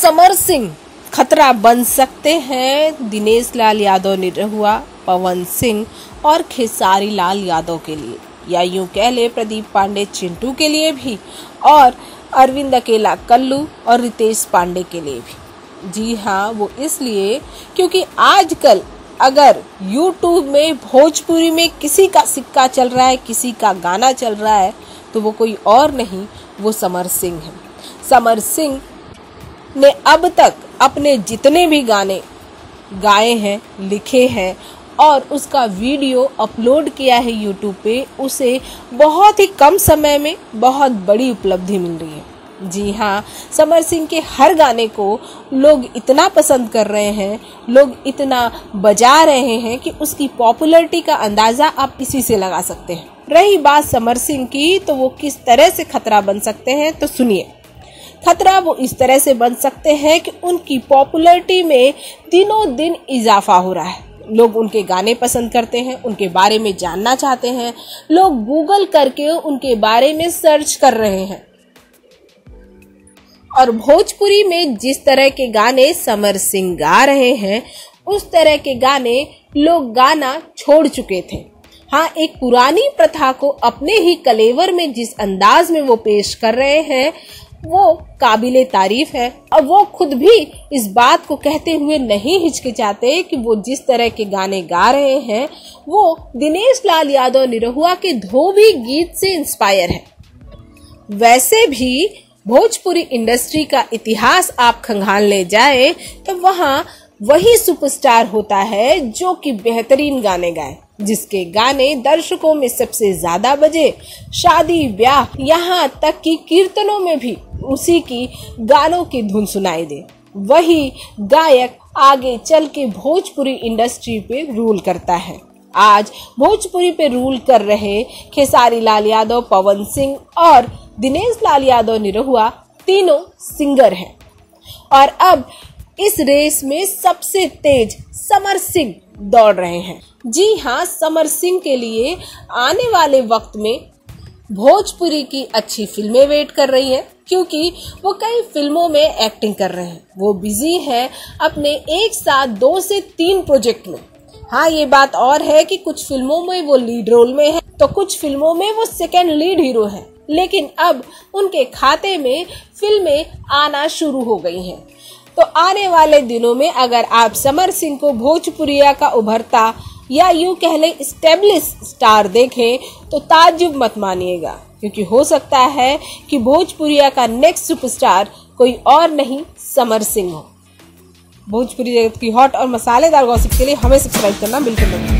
समर सिंह खतरा बन सकते हैं। दिनेश लाल यादव निरहुआ पवन सिंह और खेसारी लाल यादव के लिए। या यूँ कह ले प्रदीप पांडे चिंटू के लिए भी और अरविंद अकेला कल्लू और रितेश पांडे के लिए भी। जी हाँ वो इसलिए क्योंकि आजकल अगर YouTube में, भोजपुरी में किसी का सिक्का चल रहा है, किसी का गाना चल रहा है तो वो कोई और नहीं, वो समर सिंह है। समर सिंह ने अब तक अपने जितने भी गाने गाए हैं, लिखे हैं और उसका वीडियो अपलोड किया है यूट्यूब पे, उसे बहुत ही कम समय में बहुत बड़ी उपलब्धि मिल रही है। जी हाँ समर सिंह के हर गाने को लोग इतना पसंद कर रहे हैं, लोग इतना बजा रहे हैं कि उसकी पॉपुलैरिटी का अंदाज़ा आप इसी से लगा सकते हैं। रही बात समर सिंह की तो वो किस तरह से खतरा बन सकते हैं तो सुनिए। खतरा वो इस तरह से बन सकते हैं कि उनकी पॉपुलैरिटी में दिनों दिन इजाफा हो रहा है। लोग उनके गाने पसंद करते हैं, उनके बारे में जानना चाहते हैं। लोग गूगल करके उनके बारे में सर्च कर रहे हैं। और भोजपुरी में जिस तरह के गाने समर सिंह गा रहे हैं, उस तरह के गाने लोग गाना छोड़ चुके थे। हाँ एक पुरानी प्रथा को अपने ही कलेवर में जिस अंदाज में वो पेश कर रहे हैं वो काबिले तारीफ़ है। और वो खुद भी इस बात को कहते हुए नहीं हिचकिचाते कि वो जिस तरह के गाने गा रहे हैं, वो दिनेश लाल यादव निरहुआ के धोबी गीत से इंस्पायर है। वैसे भी भोजपुरी इंडस्ट्री का इतिहास आप खंगाल ले जाए तो वहाँ वही सुपरस्टार होता है जो कि बेहतरीन गाने गाए, जिसके गाने दर्शकों में सबसे ज़्यादा बजे, शादी ब्याह, यहाँ तक कि कीर्तनों में भी उसी की गानों की धुन सुनाई दे। वही गायक आगे चल के भोजपुरी इंडस्ट्री पे रूल करता है। आज भोजपुरी पे रूल कर रहे खेसारी लाल यादव, पवन सिंह और दिनेश लाल यादव निरहुआ तीनों सिंगर हैं। और अब इस रेस में सबसे तेज समर सिंह दौड़ रहे हैं। जी हाँ समर सिंह के लिए आने वाले वक्त में भोजपुरी की अच्छी फ़िल्में वेट कर रही हैं। क्योंकि वो कई फ़िल्मों में एक्टिंग कर रहे हैं। वो बिज़ी है अपने एक साथ दो से तीन प्रोजेक्ट में। हाँ ये बात और है कि कुछ फ़िल्मों में वो लीड रोल में है तो कुछ फ़िल्मों में वो सेकेंड लीड हीरो है। लेकिन अब उनके खाते में फ़िल्में आना शुरू हो गई हैं। तो आने वाले दिनों में अगर आप समर सिंह को भोजपुरिया का उभरता या यूँ कह लें स्टेब्लिश स्टार देखें तो ताजुब मत मानिएगा। क्योंकि हो सकता है कि भोजपुरिया का नेक्स्ट सुपरस्टार कोई और नहीं, समर सिंह हो। भोजपुरी जगत की हॉट और मसालेदार गॉसिप के लिए हमें सब्सक्राइब करना बिल्कुल नहीं